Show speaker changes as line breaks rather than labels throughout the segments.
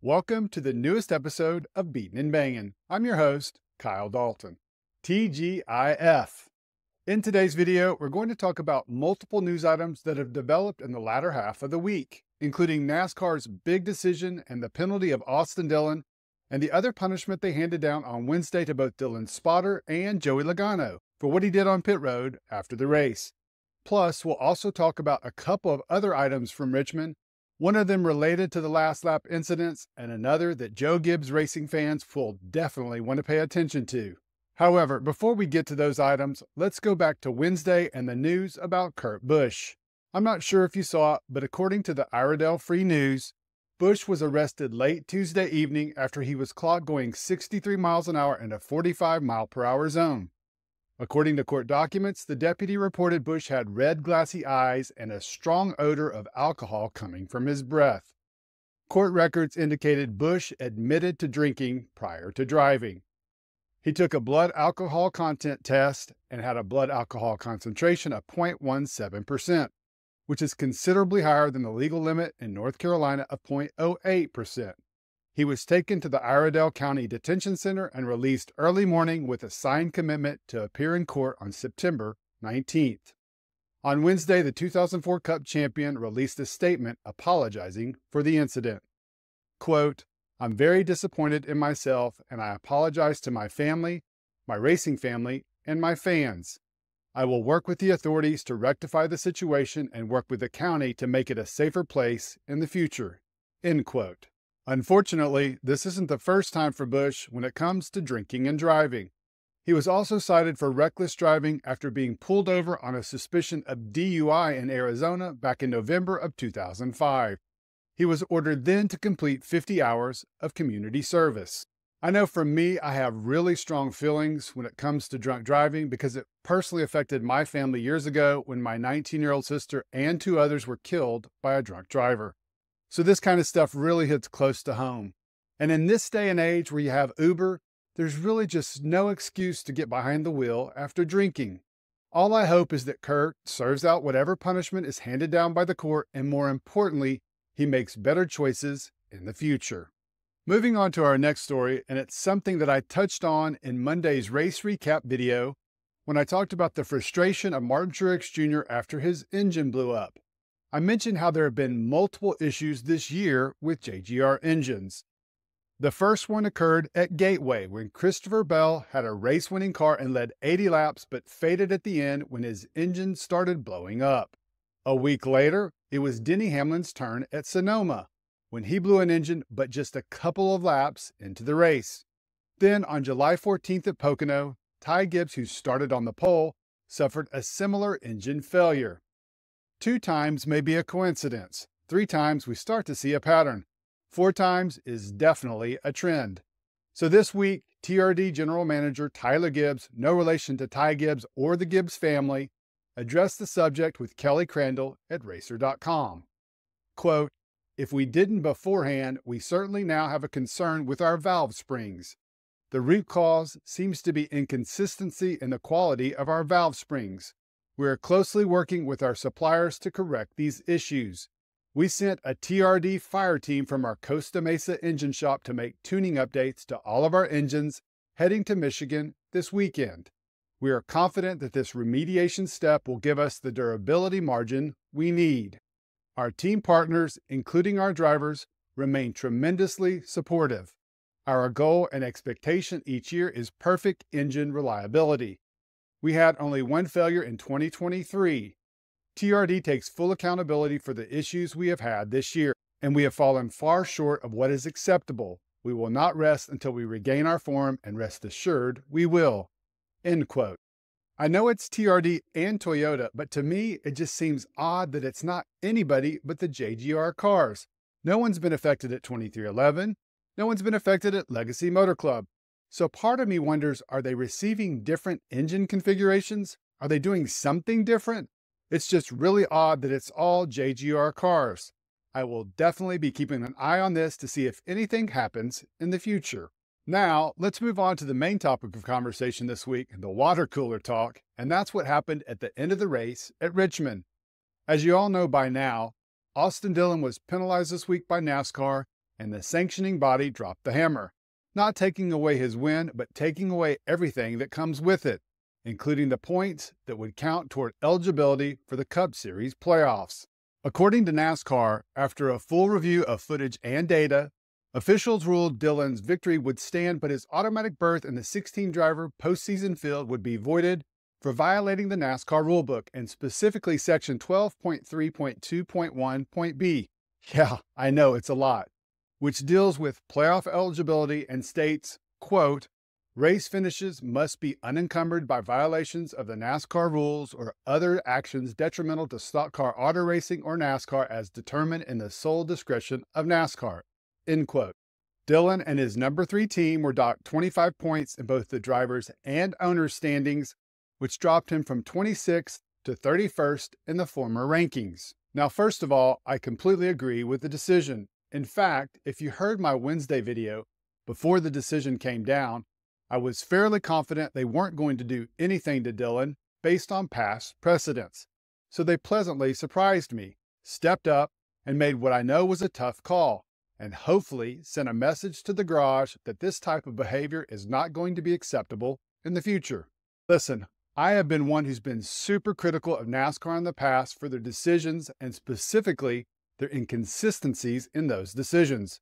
Welcome to the newest episode of Beatin' and Bangin'. I'm your host, Kyle Dalton. TGIF. In today's video, we're going to talk about multiple news items that have developed in the latter half of the week, including NASCAR's big decision and the penalty of Austin Dillon, and the other punishment they handed down on Wednesday to both Dillon Spotter and Joey Logano for what he did on pit road after the race. Plus, we'll also talk about a couple of other items from Richmond one of them related to the last lap incidents, and another that Joe Gibbs racing fans will definitely want to pay attention to. However, before we get to those items, let's go back to Wednesday and the news about Kurt Busch. I'm not sure if you saw it, but according to the Iredell Free News, Busch was arrested late Tuesday evening after he was caught going 63 miles an hour in a 45 mile per hour zone. According to court documents, the deputy reported Busch had red, glassy eyes and a strong odor of alcohol coming from his breath. Court records indicated Busch admitted to drinking prior to driving. He took a blood alcohol content test and had a blood alcohol concentration of 0.17%, which is considerably higher than the legal limit in North Carolina of 0.08%. He was taken to the Iredell County Detention Center and released early morning with a signed commitment to appear in court on September 19th. On Wednesday, the 2004 Cup champion released a statement apologizing for the incident. Quote, I'm very disappointed in myself and I apologize to my family, my racing family, and my fans. I will work with the authorities to rectify the situation and work with the county to make it a safer place in the future. End quote. Unfortunately, this isn't the first time for Busch when it comes to drinking and driving. He was also cited for reckless driving after being pulled over on a suspicion of DUI in Arizona back in November of 2005. He was ordered then to complete 50 hours of community service. I know for me, I have really strong feelings when it comes to drunk driving because it personally affected my family years ago when my 19 year old sister and two others were killed by a drunk driver. So this kind of stuff really hits close to home. And in this day and age where you have Uber, there's really just no excuse to get behind the wheel after drinking. All I hope is that Kurt serves out whatever punishment is handed down by the court, and more importantly, he makes better choices in the future. Moving on to our next story, and it's something that I touched on in Monday's race recap video when I talked about the frustration of Martin Truex Jr. after his engine blew up. I mentioned how there have been multiple issues this year with JGR engines. The first one occurred at Gateway when Christopher Bell had a race winning car and led 80 laps but faded at the end when his engine started blowing up. A week later, it was Denny Hamlin's turn at Sonoma when he blew an engine but just a couple of laps into the race. Then on July 14th at Pocono, Ty Gibbs, who started on the pole, suffered a similar engine failure. Two times may be a coincidence. Three times we start to see a pattern. Four times is definitely a trend. So this week, TRD General Manager Tyler Gibbs, no relation to Ty Gibbs or the Gibbs family, addressed the subject with Kelly Crandall at Racer.com. Quote, if we didn't beforehand, we certainly now have a concern with our valve springs. The root cause seems to be inconsistency in the quality of our valve springs. We are closely working with our suppliers to correct these issues. We sent a TRD fire team from our Costa Mesa engine shop to make tuning updates to all of our engines heading to Michigan this weekend. We are confident that this remediation step will give us the durability margin we need. Our team partners, including our drivers, remain tremendously supportive. Our goal and expectation each year is perfect engine reliability. We had only one failure in 2023. TRD takes full accountability for the issues we have had this year, and we have fallen far short of what is acceptable. We will not rest until we regain our form, and rest assured we will. End quote. I know it's TRD and Toyota, but to me, it just seems odd that it's not anybody but the JGR cars. No one's been affected at 23XI. No one's been affected at Legacy Motor Club. So part of me wonders are they receiving different engine configurations? Are they doing something different? It's just really odd that it's all JGR cars. I will definitely be keeping an eye on this to see if anything happens in the future. Now, let's move on to the main topic of conversation this week the water cooler talk, and that's what happened at the end of the race at Richmond. As you all know by now, Austin Dillon was penalized this week by NASCAR and the sanctioning body dropped the hammer, not taking away his win, but taking away everything that comes with it, including the points that would count toward eligibility for the Cup Series playoffs. According to NASCAR, after a full review of footage and data, officials ruled Dillon's victory would stand, but his automatic berth in the 16 driver postseason field would be voided for violating the NASCAR rulebook and specifically section 12.3.2.1.b. Yeah, I know it's a lot, which deals with playoff eligibility and states, quote, race finishes must be unencumbered by violations of the NASCAR rules or other actions detrimental to stock car auto racing or NASCAR as determined in the sole discretion of NASCAR. End quote. Dillon and his number three team were docked 25 points in both the drivers and owners standings which dropped him from 26th to 31st in the former rankings. Now, first of all, I completely agree with the decision. In fact, if you heard my Wednesday video before the decision came down, I was fairly confident they weren't going to do anything to Dillon based on past precedents. So they pleasantly surprised me, stepped up, and made what I know was a tough call, and hopefully sent a message to the garage that this type of behavior is not going to be acceptable in the future. Listen, I have been one who's been super critical of NASCAR in the past for their decisions and specifically their inconsistencies in those decisions.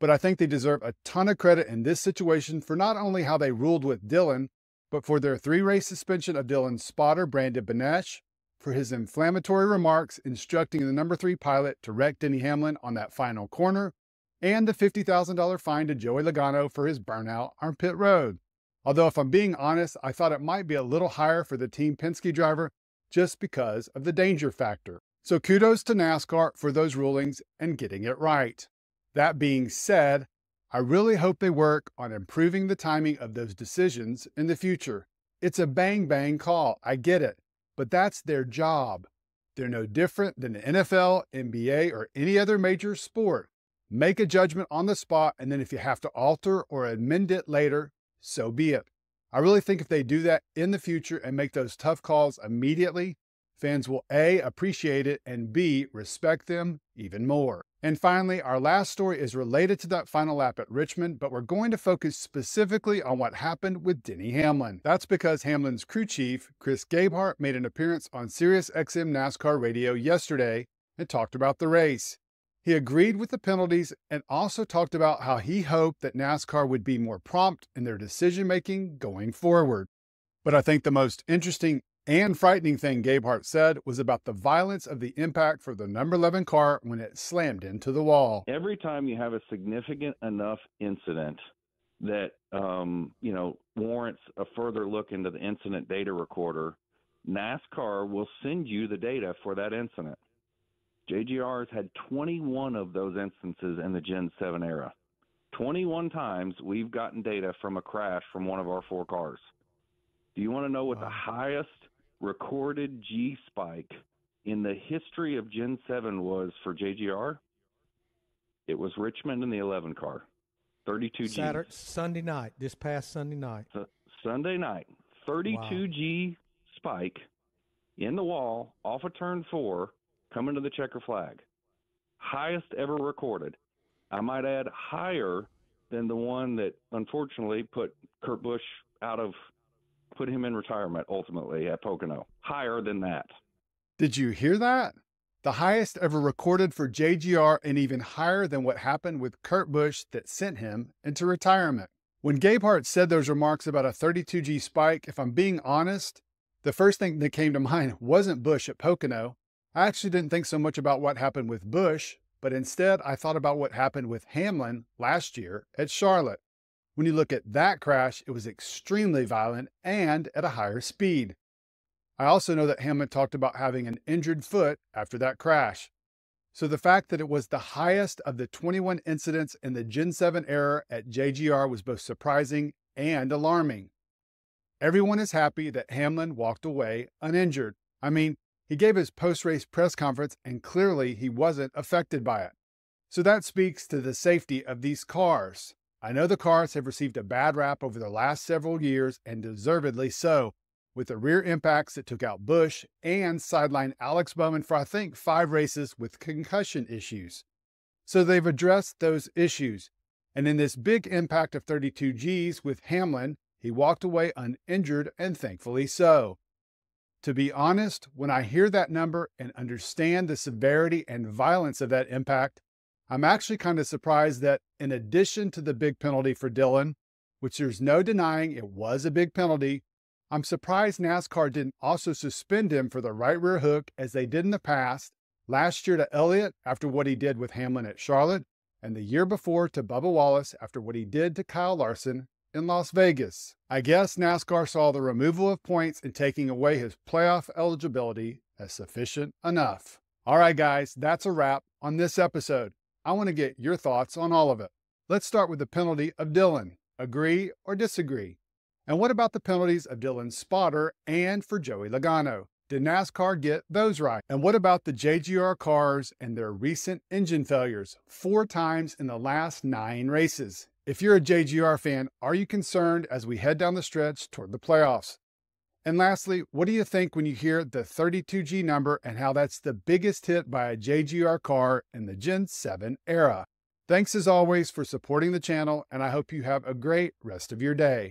But I think they deserve a ton of credit in this situation for not only how they ruled with Dillon, but for their three race suspension of Dillon's spotter, Brandon Benesch, for his inflammatory remarks instructing the number three pilot to wreck Denny Hamlin on that final corner, and the $50,000 fine to Joey Logano for his burnout on pit road. Although, if I'm being honest, I thought it might be a little higher for the Team Penske driver just because of the danger factor. So kudos to NASCAR for those rulings and getting it right. That being said, I really hope they work on improving the timing of those decisions in the future. It's a bang bang call, I get it, but that's their job. They're no different than the NFL, NBA, or any other major sport. Make a judgment on the spot, and then if you have to alter or amend it later, so be it. I really think if they do that in the future and make those tough calls immediately, fans will A, appreciate it, and B, respect them even more. And finally, our last story is related to that final lap at Richmond, but we're going to focus specifically on what happened with Denny Hamlin. That's because Hamlin's crew chief, Chris Gabehart, made an appearance on SiriusXM NASCAR radio yesterday and talked about the race. He agreed with the penalties and also talked about how he hoped that NASCAR would be more prompt in their decision making going forward. But I think the most interesting and frightening thing Gabehart said was about the violence of the impact for the number 11 car when it slammed into the wall.
Every time you have a significant enough incident that um, you know warrants a further look into the incident data recorder, NASCAR will send you the data for that incident. JGR has had 21 of those instances in the Gen 7 era. 21 times we've gotten data from a crash from one of our four cars. Do you want to know what wow. the highest recorded G spike in the history of Gen 7 was for JGR? It was Richmond in the 11 car. 32 G.
Saturday, Sunday night, this past Sunday night.
So, Sunday night, 32 wow. G spike in the wall off of turn four coming to the checker flag. Highest ever recorded. I might add higher than the one that unfortunately put Kurt Busch out of put him in retirement ultimately at Pocono. Higher than that.
Did you hear that? The highest ever recorded for JGR and even higher than what happened with Kurt Busch that sent him into retirement. When Gabehart said those remarks about a 32G spike, if I'm being honest, the first thing that came to mind wasn't Busch at Pocono. I actually didn't think so much about what happened with Busch, but instead I thought about what happened with Hamlin last year at Charlotte. When you look at that crash, it was extremely violent and at a higher speed. I also know that Hamlin talked about having an injured foot after that crash. So the fact that it was the highest of the 21 incidents in the Gen 7 era at JGR was both surprising and alarming. Everyone is happy that Hamlin walked away uninjured. I mean, he gave his post race press conference, and clearly he wasn't affected by it. So that speaks to the safety of these cars. I know the cars have received a bad rap over the last several years, and deservedly so, with the rear impacts that took out Busch and sidelined Alex Bowman for, I think, five races with concussion issues. So they've addressed those issues. And in this big impact of 32 Gs with Hamlin, he walked away uninjured and thankfully so. To be honest, when I hear that number and understand the severity and violence of that impact, I'm actually kind of surprised that in addition to the big penalty for Dillon, which there's no denying it was a big penalty, I'm surprised NASCAR didn't also suspend him for the right rear hook as they did in the past, last year to Elliott after what he did with Hamlin at Charlotte, and the year before to Bubba Wallace after what he did to Kyle Larson in Las Vegas. I guess NASCAR saw the removal of points and taking away his playoff eligibility as sufficient enough. All right, guys, that's a wrap on this episode. I want to get your thoughts on all of it. Let's start with the penalty of Dillon. Agree or disagree? And what about the penalties of Dillon spotter and for Joey Logano? Did NASCAR get those right? And what about the JGR cars and their recent engine failures, four times in the last nine races? If you're a JGR fan, are you concerned as we head down the stretch toward the playoffs? And lastly, what do you think when you hear the 32G number and how that's the biggest hit by a JGR car in the Gen 7 era? Thanks as always for supporting the channel, and I hope you have a great rest of your day.